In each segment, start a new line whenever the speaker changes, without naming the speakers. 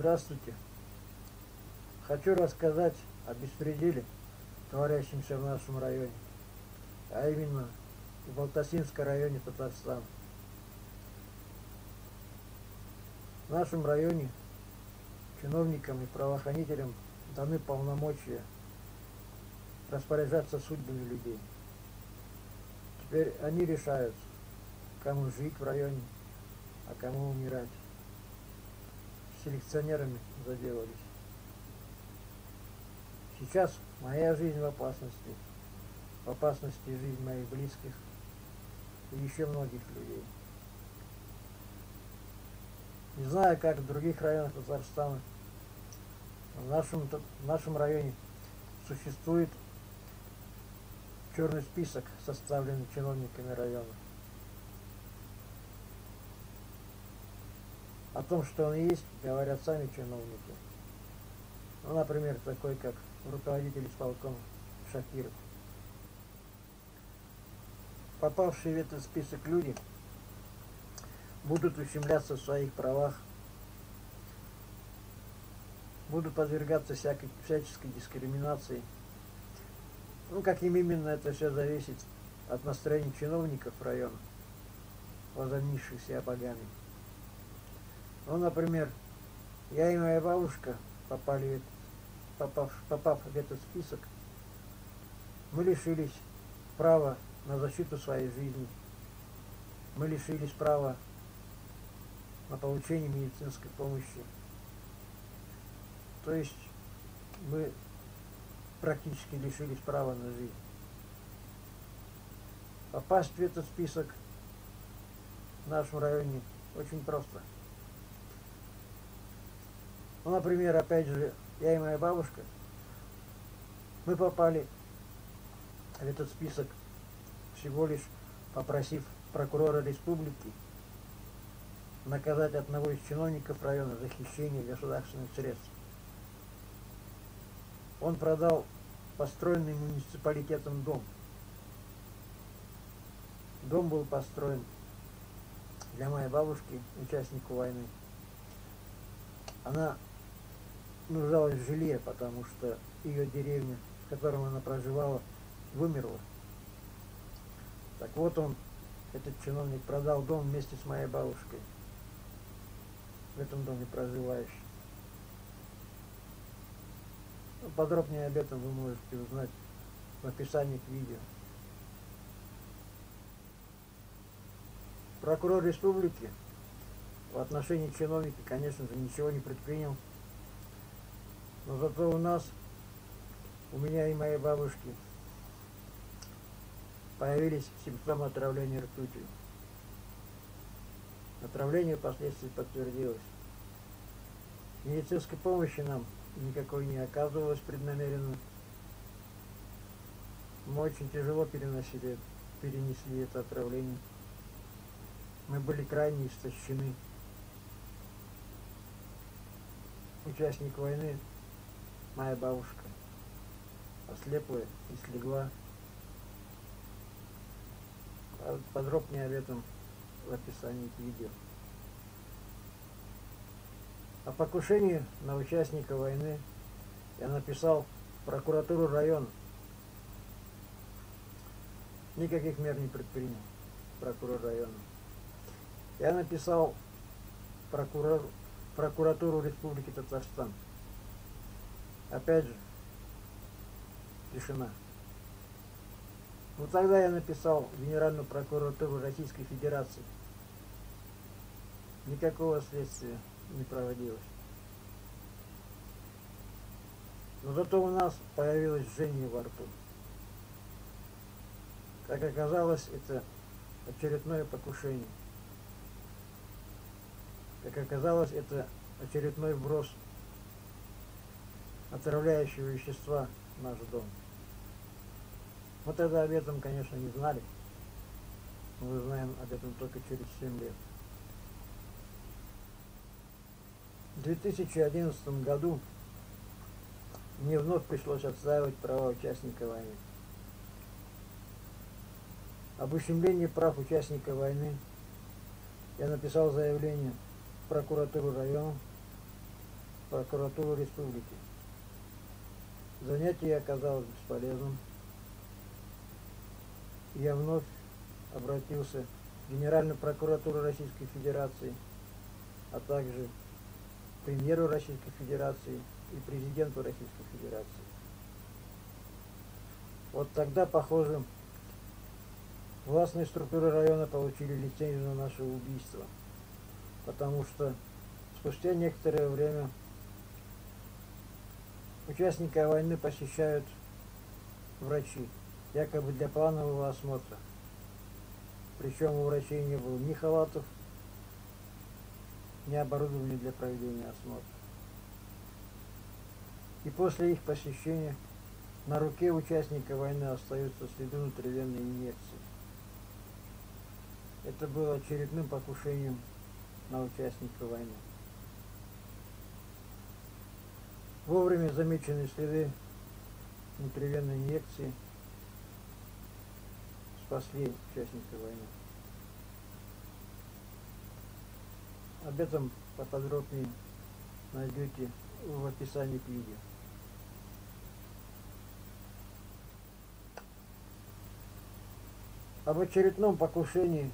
Здравствуйте. Хочу рассказать о беспределе, творящемся в нашем районе, а именно в Балтасинском районе Татарстана. В нашем районе чиновникам и правоохранителям даны полномочия распоряжаться судьбами людей. Теперь они решают, кому жить в районе, а кому умирать. Селекционерами заделались. Сейчас моя жизнь в опасности, в опасности жизнь моих близких и еще многих людей. Не знаю, как в других районах Татарстана, в нашем, в нашем районе существует черный список, составленный чиновниками района. О том, что он есть, говорят сами чиновники. Ну, например, такой, как руководитель исполкома Шакиров. Попавшие в этот список люди будут ущемляться в своих правах, будут подвергаться всякой, всяческой дискриминации. Ну, каким именно это все зависит от настроения чиновников района, возомнивших себя богами. Ну, например, я и моя бабушка попали, попав, попав в этот список, мы лишились права на защиту своей жизни. Мы лишились права на получение медицинской помощи. То есть мы практически лишились права на жизнь. Попасть в этот список в нашем районе очень просто. Ну, например, опять же, я и моя бабушка, мы попали в этот список всего лишь попросив прокурора республики наказать одного из чиновников района за хищение государственных средств. Он продал построенный муниципалитетом дом. Дом был построен для моей бабушки, участнику войны. Она нуждалась в жилье, потому что ее деревня, в которой она проживала, вымерла. Так вот он, этот чиновник, продал дом вместе с моей бабушкой. В этом доме проживающий. Подробнее об этом вы можете узнать в описании к видео. Прокурор республики в отношении чиновника, конечно же, ничего не предпринял. Но зато у нас, у меня и моей бабушки, появились симптомы отравления ртутью. Отравление впоследствии подтвердилось. Медицинской помощи нам никакой не оказывалось преднамеренно. Мы очень тяжело переносили, перенесли это отравление. Мы были крайне истощены. Участник войны, моя бабушка, ослепла и слегла Подробнее об этом в описании к видео. О покушении на участника войны я написал в прокуратуру района. Никаких мер не предпринял прокурор района. Я написал прокурор, прокуратуру Республики Татарстан. Опять же, тишина. Вот тогда я написал в Генеральную прокуратуру Российской Федерации. Никакого следствия не проводилось. Но зато у нас появилось жжение во рту. Как оказалось, это очередное покушение. Как оказалось, это очередной вброс отравляющего вещества в наш дом. Мы тогда об этом, конечно, не знали. Мы знаем об этом только через 7 лет. В 2011 году мне вновь пришлось отстаивать права участника войны. Об ущемлении прав участника войны я написал заявление в прокуратуру района прокуратуру республики. Занятие оказалось бесполезным. Я вновь обратился в Генеральную прокуратуру Российской Федерации, а также премьеру Российской Федерации и президенту Российской Федерации. Вот тогда, похоже, властные структуры района получили лицензию на наше убийство, потому что спустя некоторое время участника войны посещают врачи, якобы для планового осмотра. Причем у врачей не было ни халатов, ни оборудования для проведения осмотра. И после их посещения на руке участника войны остаются следы внутривенной инъекции. Это было очередным покушением на участника войны. Вовремя замеченные следы внутривенной инъекции спасли участника войны. Об этом поподробнее найдете в описании к видео. Об очередном покушении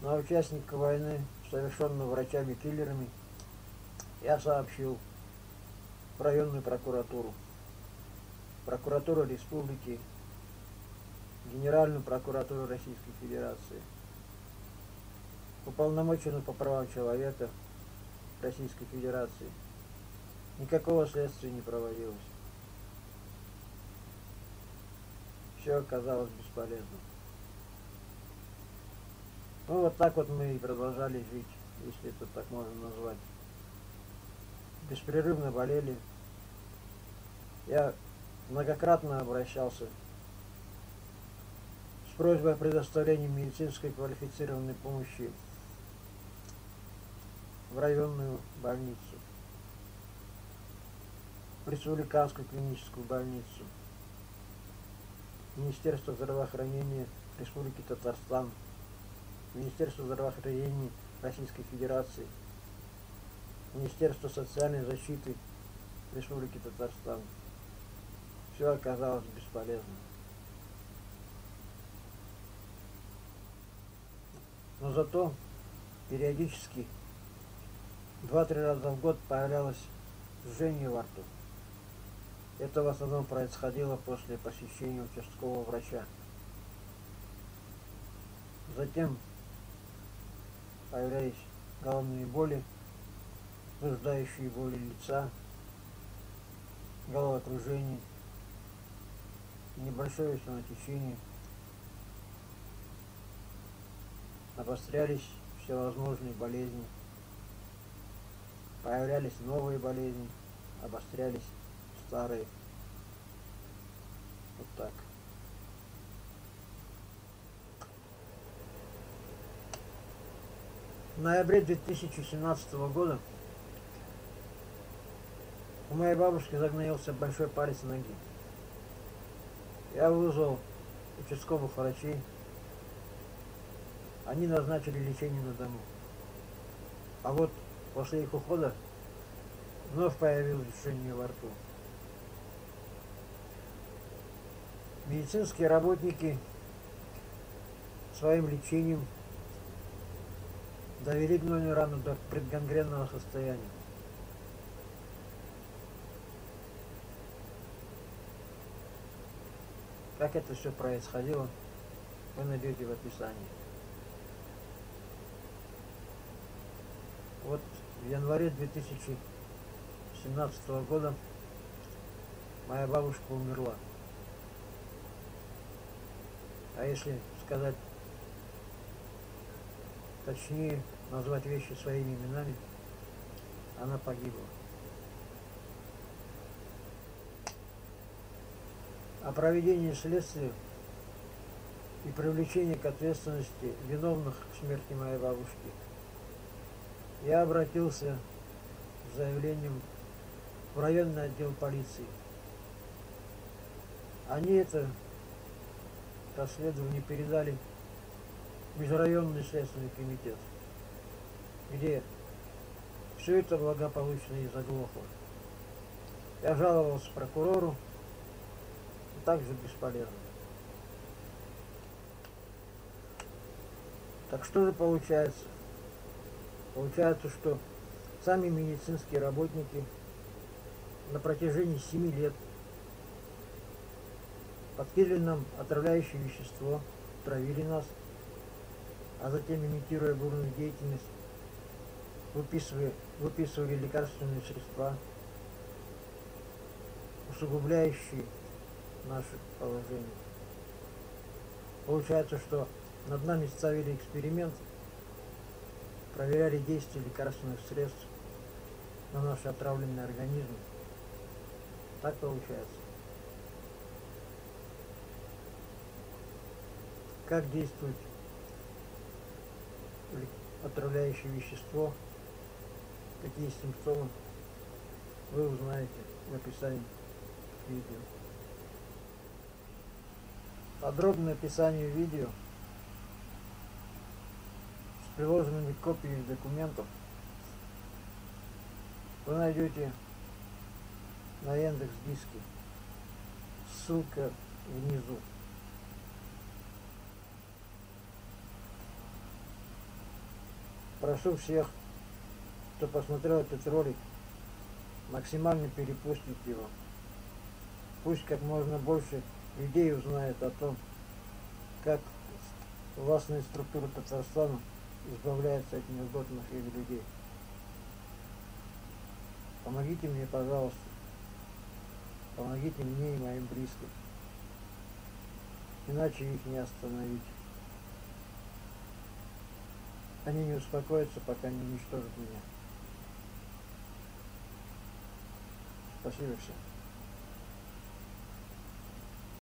на участника войны, совершенного врачами-киллерами, я сообщил в районную прокуратуру, прокуратуру республики, Генеральную прокуратуру Российской Федерации, уполномоченную по правам человека Российской Федерации. Никакого следствия не проводилось. Все оказалось бесполезным. Ну вот так вот мы и продолжали жить, если это так можно назвать беспрерывно болели. Я многократно обращался с просьбой о предоставлении медицинской квалифицированной помощи в районную больницу, в республиканскую клиническую больницу, Министерство здравоохранения Республики Татарстан, Министерство здравоохранения Российской Федерации – Министерство социальной защиты Республики Татарстан. Все оказалось бесполезным. Но зато периодически два-три раза в год появлялось жжение во рту. Это в основном происходило после посещения участкового врача. Затем появлялись головные боли, возбуждающие боли лица, головокружение, небольшое самотечение. Обострялись всевозможные болезни, появлялись новые болезни, обострялись старые. Вот так. В ноябре 2017 года у моей бабушки загноился большой палец ноги. Я вызвал участковых врачей. Они назначили лечение на дому. А вот после их ухода вновь появилось жжение во рту. Медицинские работники своим лечением довели гнойную рану до предгангренного состояния. Как это все происходило, вы найдете в описании. Вот в январе 2017 года моя бабушка умерла. А если сказать точнее, назвать вещи своими именами, она погибла. О проведении следствия и привлечении к ответственности виновных в смерти моей бабушки. Я обратился с заявлением в районный отдел полиции. Они это расследование передали в Межрайонный следственный комитет, где все это благополучно и заглохло. Я жаловался прокурору, также бесполезно. Так что же получается? Получается, что сами медицинские работники на протяжении 7 лет подкинули нам отравляющее вещество, травили нас, а затем, имитируя бурную деятельность, выписывали, выписывали лекарственные средства, усугубляющие наше положение. Получается, что над нами ставили эксперимент, проверяли действие лекарственных средств на наш отравленный организм. Так получается. Как действует отравляющее вещество, какие симптомы, вы узнаете в описании видео. Подробное описание видео с приложенными копиями документов вы найдете на Яндекс Диске. Ссылка внизу. Прошу всех, кто посмотрел этот ролик, максимально перепустить его. Пусть как можно больше людей узнает о том, как властные структуры Татарстана избавляются от неугодных им людей. Помогите мне, пожалуйста. Помогите мне и моим близким. Иначе их не остановить. Они не успокоятся, пока не уничтожат меня. Спасибо всем.